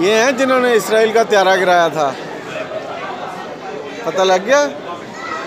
ये हैं जिन्होंने इसराइल का त्यारा गिराया था। पता लग गया?